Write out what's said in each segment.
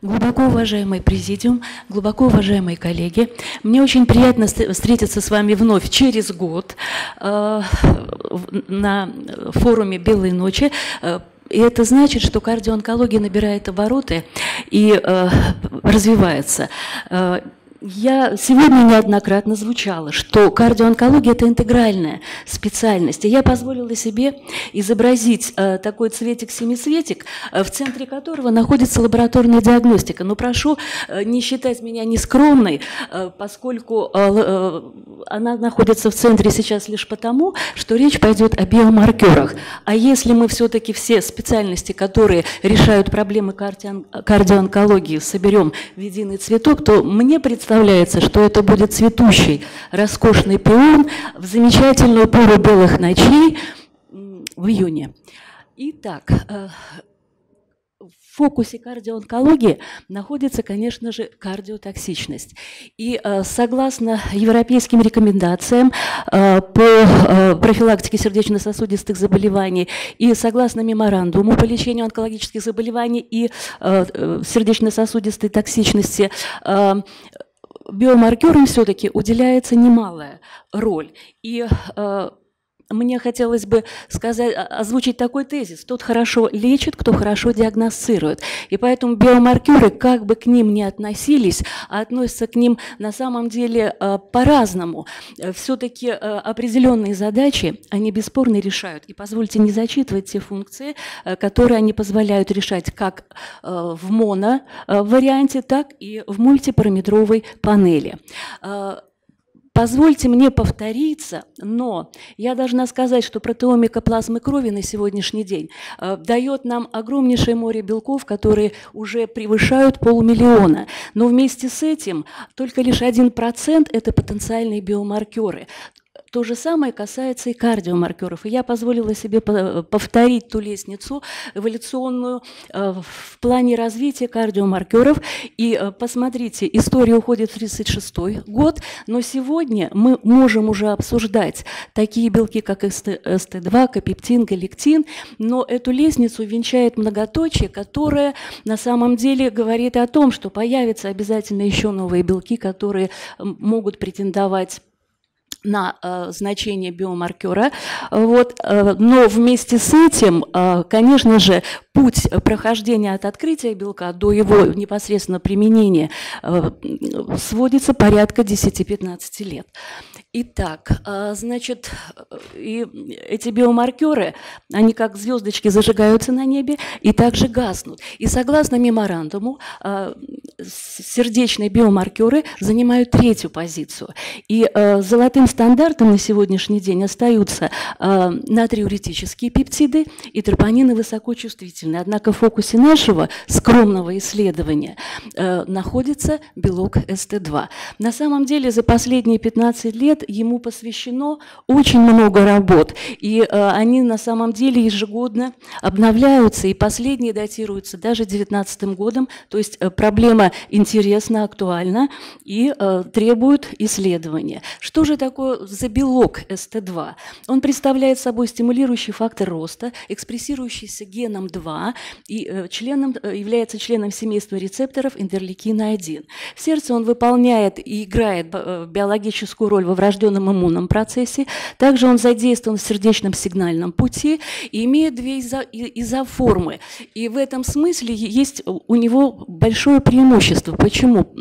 Глубоко уважаемый президиум, глубоко уважаемые коллеги, мне очень приятно встретиться с вами вновь через год э, на форуме «Белые ночи». Э, и это значит, что кардионкология набирает обороты и э, развивается. Я сегодня неоднократно звучала, что кардионкология – это интегральная специальность. И я позволила себе изобразить э, такой цветик-семицветик, э, в центре которого находится лабораторная диагностика. Но прошу э, не считать меня нескромной, э, поскольку э, э, она находится в центре сейчас лишь потому, что речь пойдет о биомаркерах. А если мы все-таки все специальности, которые решают проблемы кардионкологии, соберем в единый цветок, то мне представляется, представляется, что это будет цветущий, роскошный пион в замечательную пору белых ночей в июне. Итак, э, в фокусе кардионкологии находится, конечно же, кардиотоксичность. И э, согласно европейским рекомендациям э, по профилактике сердечно-сосудистых заболеваний и согласно меморандуму по лечению онкологических заболеваний и сердечно-сосудистой токсичности, биомаркерам все-таки уделяется немалая роль. И э, мне хотелось бы сказать, озвучить такой тезис. Тот хорошо лечит, кто хорошо диагностирует. И поэтому биомаркеры, как бы к ним ни относились, а относятся к ним на самом деле э, по-разному. Все-таки э, определенные задачи они бесспорно решают. И позвольте не зачитывать те функции, э, которые они позволяют решать как в моно-варианте, так и в мультипараметровой панели. Позвольте мне повториться, но я должна сказать, что протеомика плазмы крови на сегодняшний день э, дает нам огромнейшее море белков, которые уже превышают полмиллиона. Но вместе с этим только лишь один процент – это потенциальные биомаркеры. То же самое касается и кардиомаркеров. И я позволила себе повторить ту лестницу эволюционную э, в плане развития кардиомаркеров. И э, посмотрите, история уходит в 1936 год, но сегодня мы можем уже обсуждать такие белки, как СТ2, капептин, галектин, но эту лестницу венчает многоточие, которое на самом деле говорит о том, что появятся обязательно еще новые белки, которые могут претендовать на э, значение биомаркера. Вот, э, но вместе с этим, э, конечно же, путь прохождения от открытия белка до его непосредственно применения э, сводится порядка 10-15 лет. Итак, а, значит, и эти биомаркеры, они как звездочки зажигаются на небе и также гаснут. И согласно меморандуму, а, сердечные биомаркеры занимают третью позицию. И а, золотым стандартом на сегодняшний день остаются натриуретические пептиды и тропонины высокочувствительные. Однако в фокусе нашего скромного исследования находится белок СТ2. На самом деле за последние 15 лет лет ему посвящено очень много работ, и э, они на самом деле ежегодно обновляются, и последние датируются даже 2019 годом, то есть э, проблема интересна, актуальна и э, требует исследования. Что же такое за белок СТ2? Он представляет собой стимулирующий фактор роста, экспрессирующийся геном 2 и э, членом, э, является членом семейства рецепторов интерлейкина-1. В сердце он выполняет и играет э, биологическую роль во врожденном иммунном процессе. Также он задействован в сердечном сигнальном пути и имеет две изо изоформы. И в этом смысле есть у него большое преимущество. Почему?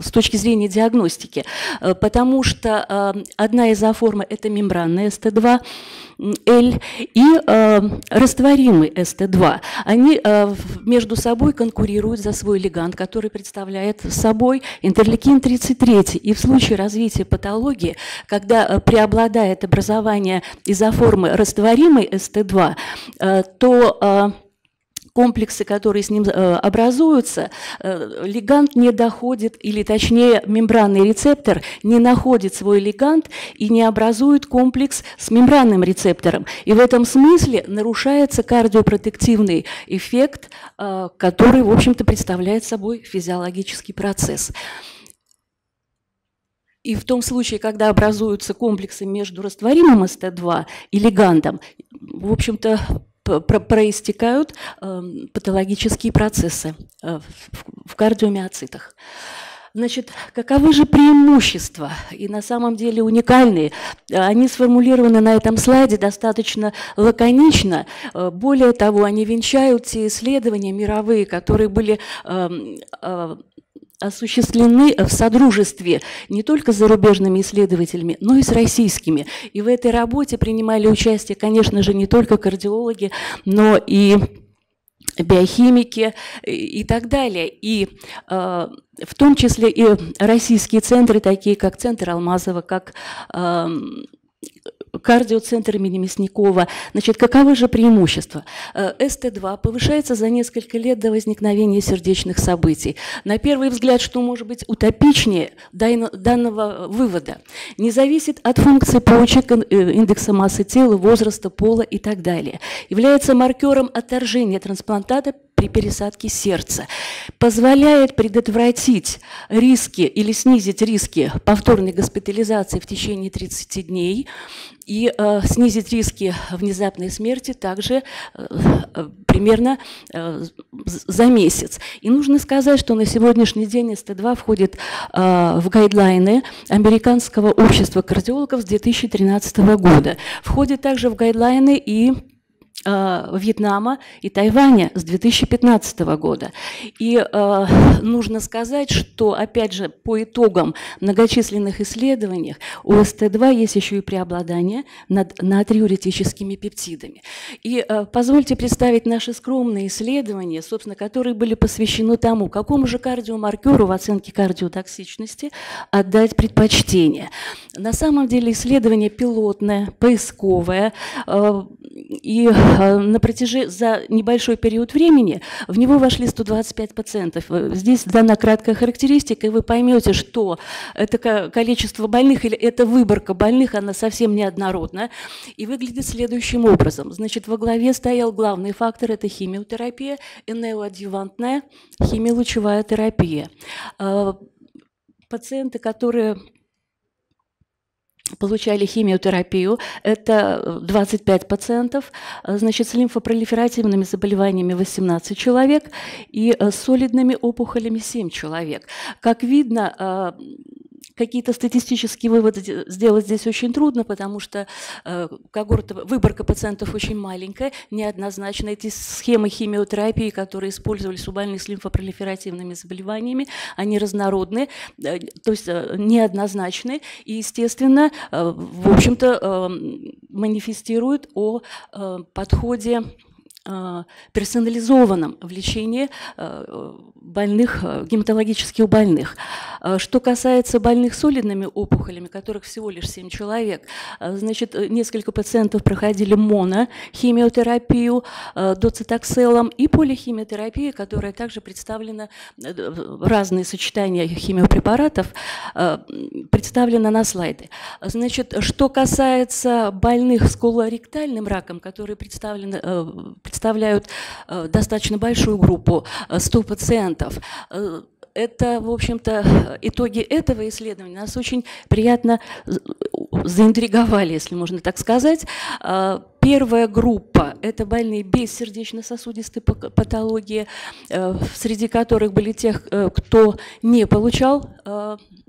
С точки зрения диагностики. Потому что э, одна изоформа – это мембранная СТ2, L и э, растворимый СТ2. Они э, между собой конкурируют за свой лигант, который представляет собой интерлейкин-33. И в случае развития патологии, когда э, преобладает образование изоформы растворимой СТ2, э, то э, комплексы, которые с ним э, образуются, э, лигант не доходит, или точнее мембранный рецептор не находит свой лигант и не образует комплекс с мембранным рецептором. И в этом смысле нарушается кардиопротективный эффект, э, который, в общем-то, представляет собой физиологический процесс. И в том случае, когда образуются комплексы между растворимым СТ2 и лигандом, в общем-то, проистекают эм, патологические процессы э, в кардиомиоцитах. Значит, каковы же преимущества, и на самом деле уникальные? Они сформулированы на этом слайде достаточно лаконично. Более того, они венчают те исследования мировые, которые были эм, э, осуществлены в содружестве не только с зарубежными исследователями, но и с российскими. И в этой работе принимали участие, конечно же, не только кардиологи, но и биохимики и так далее. И э, в том числе и российские центры, такие как Центр Алмазова, как э, кардиоцентр имени Мясникова. Значит, каковы же преимущества? Э, СТ2 повышается за несколько лет до возникновения сердечных событий. На первый взгляд, что может быть утопичнее данного вывода? Не зависит от функции почек, э, индекса массы тела, возраста, пола и так далее. Является маркером отторжения трансплантата при пересадке сердца, позволяет предотвратить риски или снизить риски повторной госпитализации в течение 30 дней и э, снизить риски внезапной смерти также э, э, примерно э, за месяц. И нужно сказать, что на сегодняшний день СТ2 входит э, в гайдлайны Американского общества кардиологов с 2013 года. Входит также в гайдлайны и Вьетнама и Тайваня с 2015 года. И э, нужно сказать, что, опять же, по итогам многочисленных исследований у СТ2 есть еще и преобладание над натриуретическими пептидами. И э, позвольте представить наши скромные исследования, собственно, которые были посвящены тому, какому же кардиомаркеру в оценке кардиотоксичности отдать предпочтение. На самом деле исследование пилотное, поисковое, э, и на протяжении за небольшой период времени в него вошли 125 пациентов. Э, здесь дана краткая характеристика, и вы поймете, что это количество больных или это выборка больных, она совсем неоднородна и выглядит следующим образом. Значит, во главе стоял главный фактор – это химиотерапия, неоадъювантная химиолучевая терапия. Э, пациенты, которые получали химиотерапию, это 25 пациентов, значит, с лимфопролиферативными заболеваниями 18 человек и с солидными опухолями 7 человек. Как видно, какие-то статистические выводы сделать здесь очень трудно, потому что э, когорта, выборка пациентов очень маленькая, неоднозначно. Эти схемы химиотерапии, которые использовались у больных с лимфопролиферативными заболеваниями, они разнородны, э, то есть э, неоднозначны, и, естественно, э, в общем-то, э, манифестируют о э, подходе э, персонализованном в лечении э, больных, э, гематологических больных. Э, что касается больных солидными опухолями, которых всего лишь 7 человек, э, значит, несколько пациентов проходили монохимиотерапию доцитокселом и полихимиотерапию, которая также представлена, разные сочетания химиопрепаратов, представлена на слайде. Значит, что касается больных с колоректальным раком, которые представлены, представляют достаточно большую группу, 100 пациентов. Э, это, в общем-то, итоги этого исследования нас очень приятно заинтриговали, если можно так сказать. Э, первая группа – это больные без сердечно-сосудистой патологии, э, среди которых были тех, кто не получал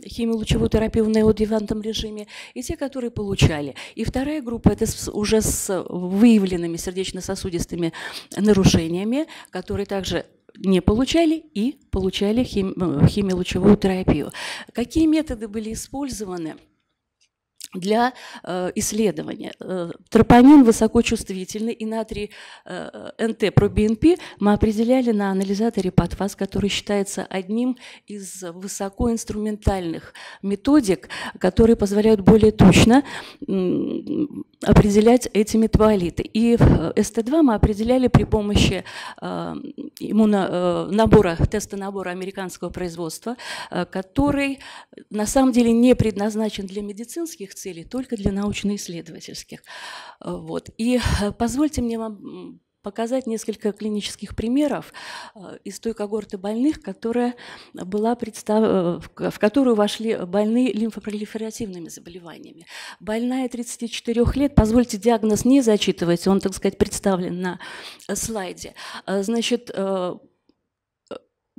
химиолучевую терапию в неодевантном режиме, и те, которые получали. И вторая группа – это уже с выявленными сердечно-сосудистыми нарушениями, которые также не получали и получали хим, э, химиолучевую терапию. Какие методы были использованы? Для э, исследования. Э, тропонин высокочувствительный и натрий э, НТ пробнп мы определяли на анализаторе ПАТФАС, который считается одним из высокоинструментальных методик, которые позволяют более точно определять эти метаболиты. И СТ2 мы определяли при помощи э, иммуно, э, набора, теста набора американского производства, э, который на самом деле не предназначен для медицинских целей, только для научно-исследовательских. Вот. И позвольте мне вам показать несколько клинических примеров э, из той когорты больных, которая была представ... Э, в которую вошли больные лимфопролиферативными заболеваниями. Больная 34 лет, позвольте, диагноз не зачитывать, он, так сказать, представлен на слайде. Э, значит,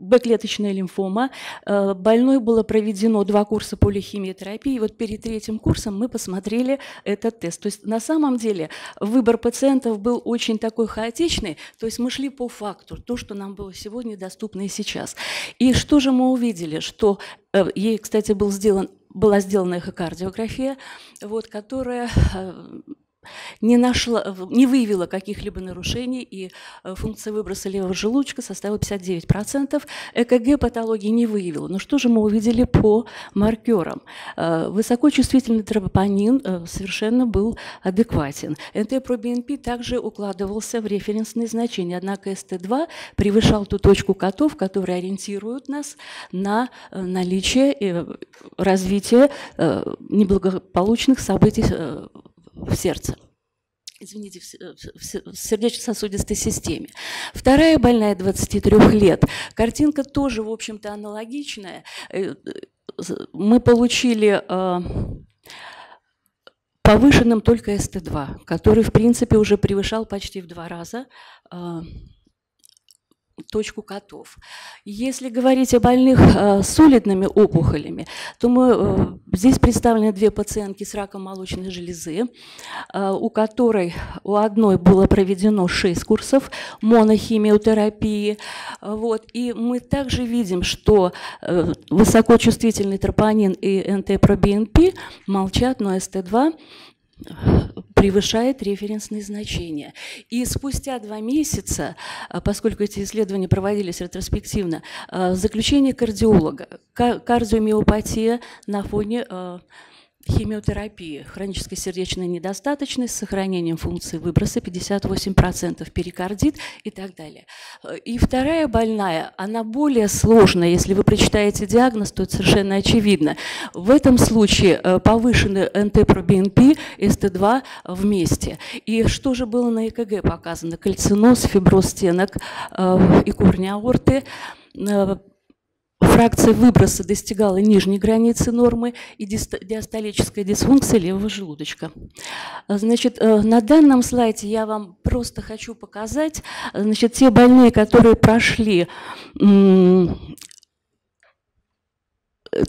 Б-клеточная лимфома. Э, больной было проведено два курса полихимиотерапии. И вот перед третьим курсом мы посмотрели этот тест. То есть на самом деле выбор пациентов был очень такой хаотичный. То есть мы шли по факту, то, что нам было сегодня доступно и сейчас. И что же мы увидели? Что э, ей, кстати, был сделан была сделана эхокардиография, вот, которая э, не, нашла, не выявила каких-либо нарушений, и э, функция выброса левого желудочка составила 59%. ЭКГ патологии не выявила. Но что же мы увидели по маркерам? Э, высокочувствительный тропонин э, совершенно был адекватен. НТ-пробнп также укладывался в референсные значения, однако СТ2 превышал ту точку котов, которые ориентируют нас на наличие и развитие неблагополучных событий в сердце извините, в сердечно-сосудистой системе. Вторая больная 23 лет. Картинка тоже, в общем-то, аналогичная. Э, мы получили э, повышенным только СТ2, который, в принципе, уже превышал почти в два раза э, точку котов. Если говорить о больных э, с улитными опухолями, то мы, э, здесь представлены две пациентки с раком молочной железы, э, у которой у одной было проведено 6 курсов монохимиотерапии. Вот, и мы также видим, что высокочувствительный тропонин и НТ-пробнп молчат, но СТ2 превышает референсные значения. И спустя два месяца, а, поскольку эти исследования проводились ретроспективно, а, заключение кардиолога, кардиомиопатия на фоне а, химиотерапии, хронической сердечной недостаточность с сохранением функции выброса 58%, перикардит и так далее. И вторая больная, она более сложная, если вы прочитаете диагноз, то это совершенно очевидно. В этом случае э, повышены НТ-пробнп, СТ2 вместе. И что же было на ЭКГ показано? Кальциноз, фиброз стенок э, и корня аорты, э, Фракция выброса достигала нижней границы нормы и диастолическая дисфункция левого желудочка. Значит, э, на данном слайде я вам просто хочу показать значит, те больные, которые прошли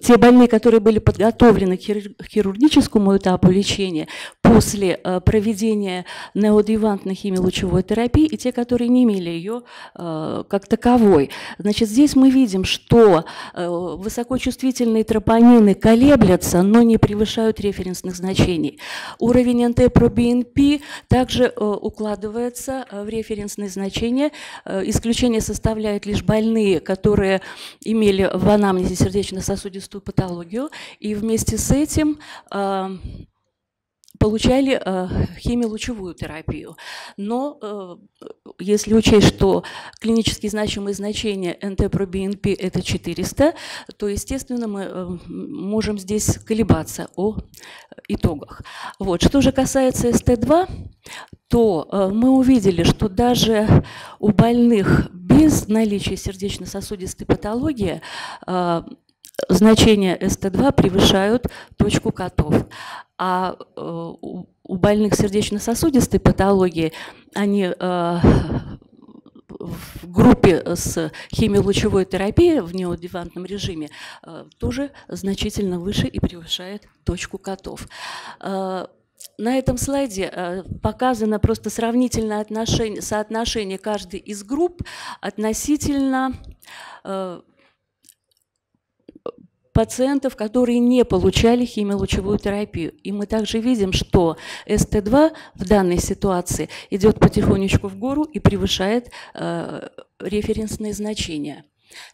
те больные, которые были подготовлены к хирургическому этапу лечения после э, проведения неодевантной химиолучевой терапии, и те, которые не имели ее э, как таковой. Значит, здесь мы видим, что э, высокочувствительные тропонины колеблятся, но не превышают референсных значений. Уровень НТ-пробнп также укладывается в референсные значения. Исключение составляют лишь больные, которые имели в анамнезе сердечно-сосудистых сосудистую патологию, и вместе с этим э, получали э, химиолучевую терапию. Но э, если учесть, что клинически значимые значения НТ-пробнп это 400, то, естественно, мы э, можем здесь колебаться о итогах. Вот. Что же касается СТ2, то э, мы увидели, что даже у больных без наличия сердечно-сосудистой патологии э, значения СТ2 превышают точку котов. А э, у больных сердечно-сосудистой патологии они э, в группе с химиолучевой терапией в неодевантном режиме э, тоже значительно выше и превышает точку котов. На этом слайде показано просто сравнительное отношение, соотношение каждой из групп относительно пациентов, которые не получали химиолучевую терапию. И мы также видим, что СТ2 в данной ситуации идет потихонечку в гору и превышает э, референсные значения.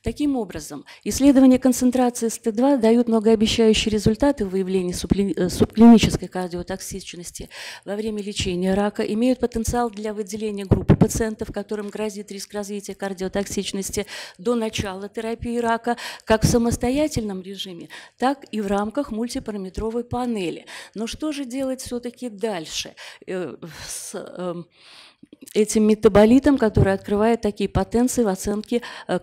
Таким образом, исследования концентрации СТ2 дают многообещающие результаты в выявлении э, субклинической кардиотоксичности во время лечения рака, имеют потенциал для выделения группы пациентов, которым грозит риск развития кардиотоксичности до начала терапии рака, как в самостоятельном режиме, так и в рамках мультипараметровой панели. Но что же делать все-таки дальше? Э, с, эм, этим метаболитом, который открывает такие потенции в оценке э,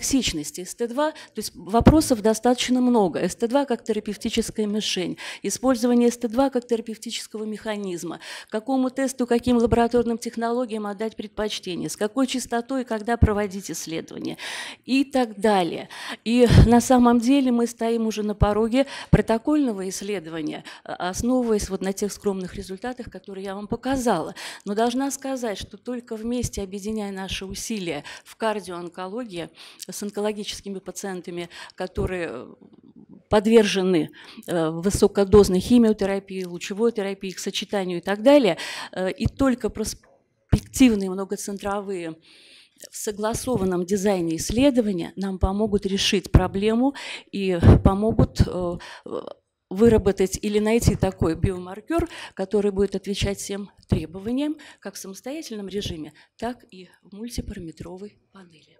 кардиотоксичности. СТ2, то есть вопросов достаточно много. СТ2 как терапевтическая мишень, использование СТ2 как терапевтического механизма, какому тесту, каким лабораторным технологиям отдать предпочтение, с какой частотой и когда проводить исследования и так далее. И на самом деле мы стоим уже на пороге протокольного исследования, э, основываясь вот на тех скромных результатах, которые я вам показала. Но должна сказать, что только вместе, объединяя наши усилия в кардиоонкологии с онкологическими пациентами, которые э, подвержены э, высокодозной химиотерапии, лучевой терапии, их сочетанию и так далее, э, и только проспективные многоцентровые в согласованном дизайне исследования нам помогут решить проблему и помогут выработать или найти такой биомаркер, который будет отвечать всем требованиям, как в самостоятельном режиме, так и в мультипараметровой панели.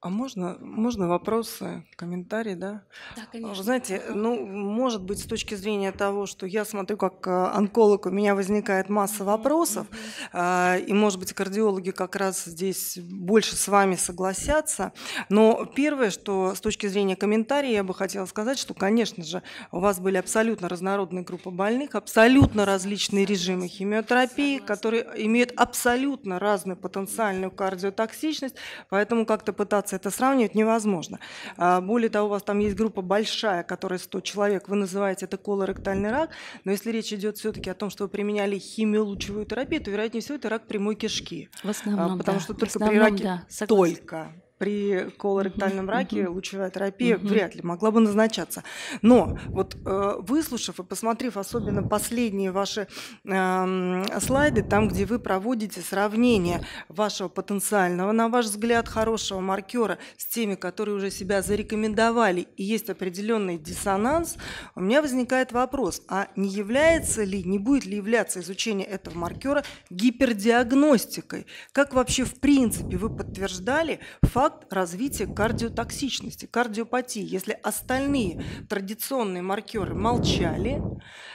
А можно, можно вопросы, комментарии, да? Да, конечно. Вы знаете, ну, может быть, с точки зрения того, что я смотрю как э, онколог, у меня возникает масса вопросов, mm-hmm. и, может быть, кардиологи как раз здесь больше с вами согласятся. Но первое, что с точки зрения комментариев я бы хотела сказать, что, конечно же, у вас были абсолютно разнородные группы больных, абсолютно различные режимы химиотерапии, которые имеют абсолютно разную потенциальную кардиотоксичность, поэтому как-то пытаться это сравнивать невозможно. А, более того, у вас там есть группа большая, которая 100 человек, вы называете это колоректальный рак, но если речь идет все-таки о том, что вы применяли химиолучевую терапию, то, вероятнее всего, это рак прямой кишки. В основном, а, Потому да. что только основном, при раке да, только при колоректальном раке лучевая терапия вряд ли могла бы назначаться. Но вот э, выслушав и посмотрев особенно последние ваши э, слайды, там, где вы проводите сравнение вашего потенциального, на ваш взгляд, хорошего маркера с теми, которые уже себя зарекомендовали, и есть определенный диссонанс, у меня возникает вопрос, а не является ли, не будет ли являться изучение этого маркера гипердиагностикой? Как вообще в принципе вы подтверждали факт, факт развития кардиотоксичности, кардиопатии. Если остальные традиционные маркеры молчали,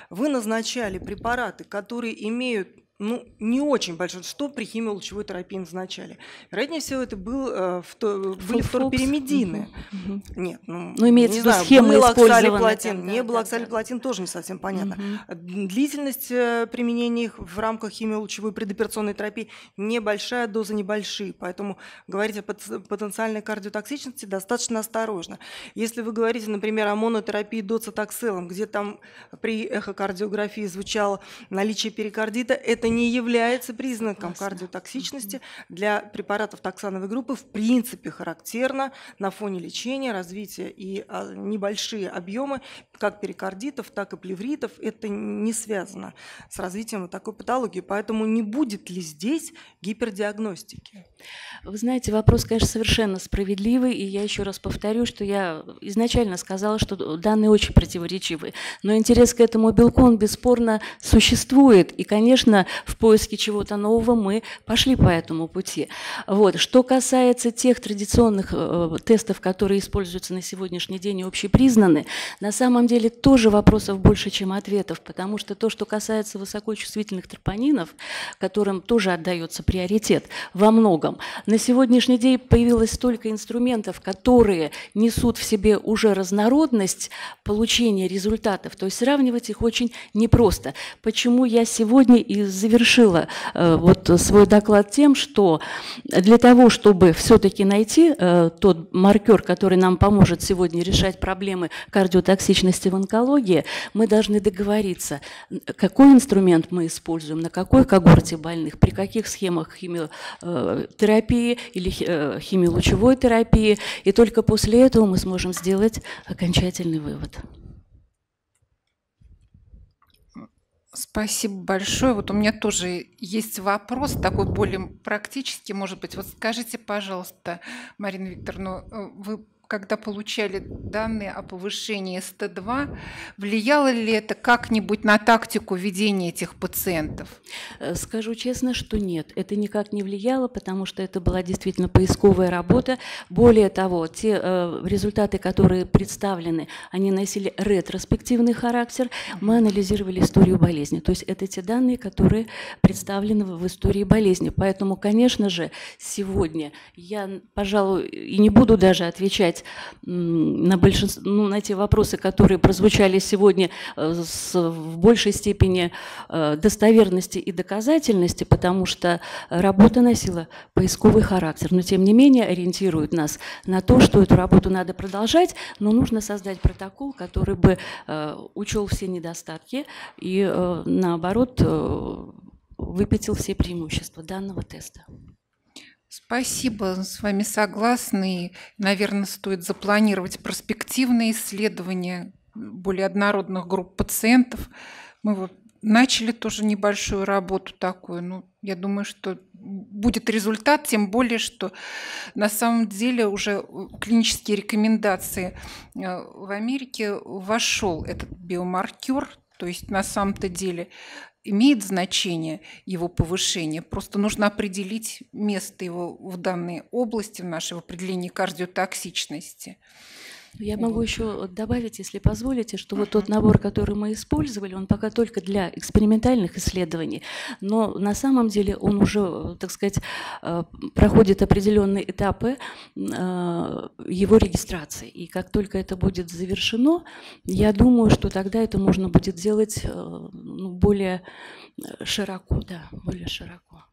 вы назначали препараты, которые имеют ну, не очень большой. Что при химиолучевой терапии назначали? Вероятнее всего, это был, э, вто, были фторперимедины. Угу. Нет, ну, ну имеется не в виду знаю, схема был оксалиплатин, да, не был да, оксалиплатин, да. тоже не совсем понятно. Угу. Длительность э, применения их в рамках химиолучевой предоперационной терапии небольшая, доза небольшие, поэтому говорить о потенциальной кардиотоксичности достаточно осторожно. Если вы говорите, например, о монотерапии доцитокселом, где там при эхокардиографии звучало наличие перикардита, это не является признаком Классно. кардиотоксичности. Для препаратов токсановой группы в принципе характерно на фоне лечения, развития и а, небольшие объемы как перикардитов, так и плевритов. Это не связано с развитием вот такой патологии. Поэтому не будет ли здесь гипердиагностики? Вы знаете, вопрос, конечно, совершенно справедливый, и я еще раз повторю, что я изначально сказала, что данные очень противоречивы. Но интерес к этому белку, он бесспорно существует, и, конечно, в поиске чего-то нового мы пошли по этому пути. Вот. Что касается тех традиционных э, тестов, которые используются на сегодняшний день и общепризнаны, на самом деле тоже вопросов больше, чем ответов, потому что то, что касается высокочувствительных тропонинов, которым тоже отдается приоритет во многом, на сегодняшний день появилось столько инструментов, которые несут в себе уже разнородность получения результатов, то есть сравнивать их очень непросто. Почему я сегодня и завершила э, вот свой доклад тем, что для того, чтобы все-таки найти э, тот маркер, который нам поможет сегодня решать проблемы кардиотоксичности в онкологии, мы должны договориться, какой инструмент мы используем, на какой когорте больных, при каких схемах химиотерапии, терапии или э, химиолучевой терапии, и только после этого мы сможем сделать окончательный вывод. Спасибо большое. Вот у меня тоже есть вопрос, такой более практический, может быть. Вот скажите, пожалуйста, Марина Викторовна, э, вы когда получали данные о повышении СТ2, влияло ли это как-нибудь на тактику ведения этих пациентов? Э, скажу честно, что нет. Это никак не влияло, потому что это была действительно поисковая работа. Более того, те э, результаты, которые представлены, они носили ретроспективный характер. Мы анализировали историю болезни. То есть это те данные, которые представлены в истории болезни. Поэтому, конечно же, сегодня я, пожалуй, и не буду даже отвечать на, большинство, ну, на те вопросы, которые прозвучали сегодня э, с, в большей степени э, достоверности и доказательности, потому что работа носила поисковый характер. Но, тем не менее, ориентирует нас на то, что эту работу надо продолжать, но нужно создать протокол, который бы э, учел все недостатки и, наоборот, выпятил все преимущества данного теста. Спасибо, с вами согласны. наверное, стоит запланировать перспективные исследования более однородных групп пациентов. Мы вот начали тоже небольшую работу такую. Ну, я думаю, что будет результат, тем более, что на самом деле уже клинические рекомендации э, в Америке вошел этот биомаркер, то есть на самом-то деле имеет значение его повышение. Просто нужно определить место его в данной области, в нашем определении кардиотоксичности. Я могу еще добавить, если позволите, что вот тот набор, который мы использовали, он пока только для экспериментальных исследований, но на самом деле он уже, так сказать, э, проходит определенные этапы э, его регистрации. И как только это будет завершено, я думаю, что тогда это можно будет делать э, ну, более широко, да, более широко.